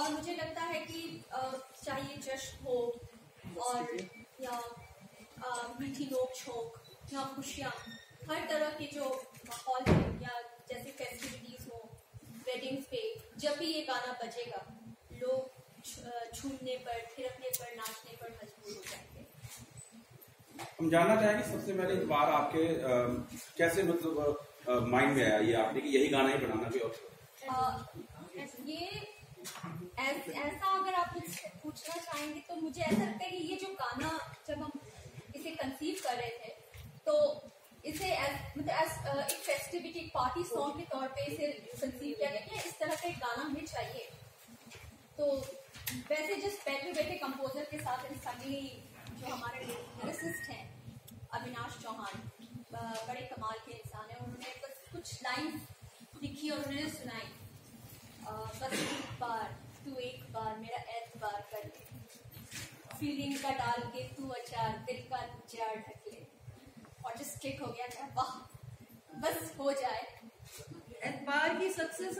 और मुझे लगता है कि चाहे जश्न हो और या मीठी नोक झोंक या खुशियाँ हर तरह के जो माहौल है या जैसे फेस्टिविटीज हो वेडिंग्स पे जब भी ये गाना बजेगा लोग झूमने पर थिरकने पर नाचने पर मजबूर हो जाएँगे। हम जानना चाहेंगे सबसे पहले इस बार आपके अ, कैसे मतलब माइंड में आया ये आपने कि यही गाना ही बनाना कोई और ऐस, अगर आप मुझसे पूछना चाहेंगे तो मुझे ऐसा लगता है कि ये जो गाना जब हम इसे कंसीव कर रहे थे तो इसे मतलब एक फेस्टिविटी पार्टी सॉन्ग के तौर पे इसे कंसीव किया गया कि इस तरह का एक गाना हमें चाहिए। तो वैसे जस्ट बैठे बैठे कंपोजर के साथ इन सभी जो हमारे लिरिसिस्ट हैं अविनाश चौहान बड़े कमाल के इंसान हैं उन्होंने बस कुछ लाइन लिखी और उन्होंने सुनाई। बस एक बार। तू एक बार, मेरा एतबार कर ले। फीलिंग का डाल के तू अचार, दिल का जार ढक ले। और जिस क्लिक हो गया था वाह, बस हो जाए। एतबार की सक्सेस